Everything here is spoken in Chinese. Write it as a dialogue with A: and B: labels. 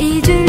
A: 一句